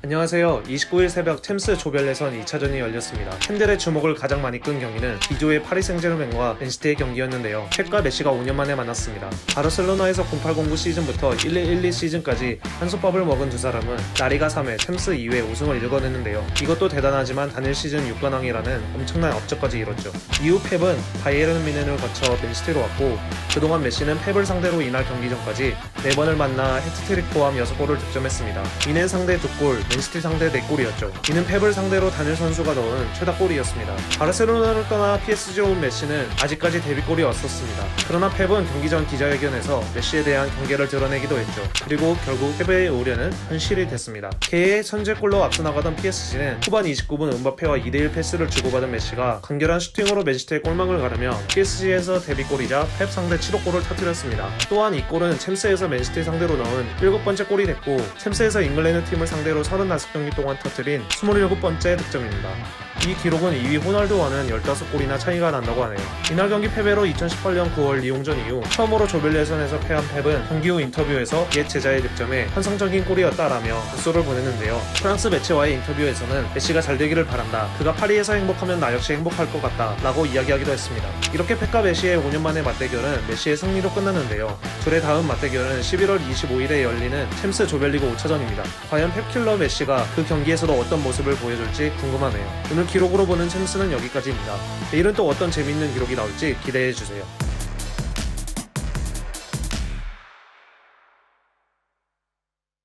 안녕하세요. 29일 새벽 챔스 조별 예선 2차전이 열렸습니다. 팬들의 주목을 가장 많이 끈 경기는 B조의 파리 생제르맹과 맨시티의 경기였는데요. 펩과 메시가 5년 만에 만났습니다. 바르셀로나에서 0809 시즌부터 1112 시즌까지 한솥밥을 먹은 두 사람은 나리가 3회 챔스 2회 우승을 일궈냈는데요. 이것도 대단하지만 단일 시즌 6관왕이라는 엄청난 업적까지 이뤘죠. 이후 펩은 바이에른 미넨을 거쳐 맨시티로 왔고 그동안 메시는 펩을 상대로 이날 경기 전까지 4번을 만나 해트트릭 포함 6골을 득점했습니다. 뮌헨 상대 2골, 맨시티 상대 4골이었죠. 이는 펩을 상대로 단일 선수가 넣은 최다 골이었습니다. 바르셀로나를 떠나 PSG로 온 메시는 아직까지 데뷔골이 없었습니다. 그러나 펩은 경기 전 기자회견에서 메시에 대한 경계를 드러내기도 했죠. 그리고 결국 펩의 우려는 현실이 됐습니다. 게예의 선제골로 앞서 나가던 PSG는 후반 29분 음바페와 2대1 패스를 주고받은 메시가 간결한 슈팅으로 맨시티의 골망을 가르며 PSG에서 데뷔골이자 펩 상대 7호 골을 터뜨렸습니다. 또한 이 골은 챔스에서 맨시티 상대로 넣은 7번째 골이 됐고 챔스에서 잉글랜드 팀을 상대로 35경기 동안 터뜨린 27번째 득점입니다. 이 기록은 2위 호날두와는 15골이나 차이가 난다고 하네요. 이날 경기 패배로 2018년 9월 리옹전 이후 처음으로 조별 예선에서 패한 펩은 경기 후 인터뷰에서 옛 제자의 득점에 환상적인 골이었다라며 박수를 보냈는데요. 프랑스 매체와의 인터뷰에서는 메시가 잘 되기를 바란다. 그가 파리에서 행복하면 나 역시 행복할 것 같다. 라고 이야기하기도 했습니다. 이렇게 펩과 메시의 5년 만의 맞대결은 메시의 승리로 끝났는데요. 둘의 다음 맞대결은 11월 25일에 열리는 챔스 조별리그 5차전입니다. 과연 펩킬러 메시가 그 경기에서도 어떤 모습을 보여줄지 궁금하네요. 오늘 기록으로 보는 챔스는 여기까지입니다. 내일은 또 어떤 재밌는 기록이 나올지 기대해 주세요.